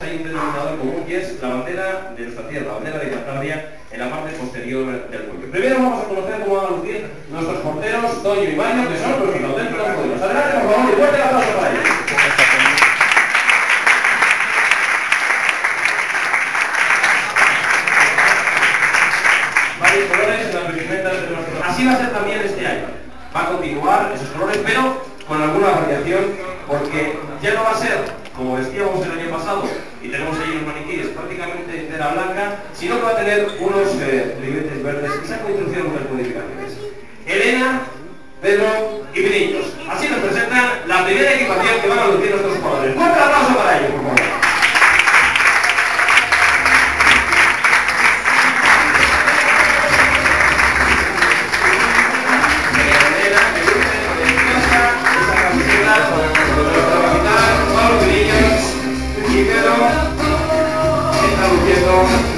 Hay un denominador común y es la bandera de nuestra tierra, la bandera de Cantabria, en la parte posterior del cuello. Primero vamos a conocer cómo van a lucir nuestros porteros, Toño y Mario, que son nuestros auténticos poderos. Adelante, por favor, y fuerte el aplauso para ellos. Varios colores en las vestimentas de nuestros... Así va a ser también este año. Va a continuar esos colores, pero con alguna variación, porque ya no va a ser, como vestíamos el año pasado, y tenemos ahí los maniquíes prácticamente de cera blanca, sino que va a tener unos eh, verdes y se han introducido unas modificaciones. Elena, Pedro y Pinillos. Así nos presentan la primera equipación que van a lucir nuestros jugadores. ¡Fuerte aplauso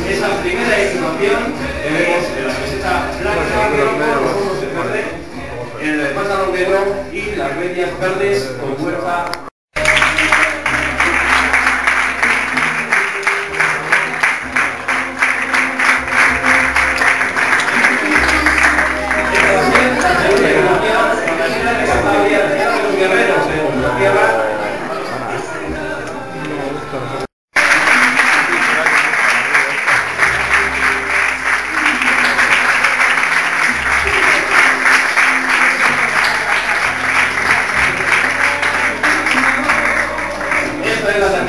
esa primera equipación que vemos en la camiseta blanca, con en verde, en el pantalón negro y las medias verdes con fuerza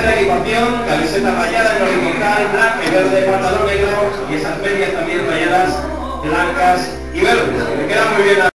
Tercera equipación, camiseta rayada en horizontal, blanca y verde, pantalón negro y esas medias también rayadas blancas y verdes. Me queda muy bien.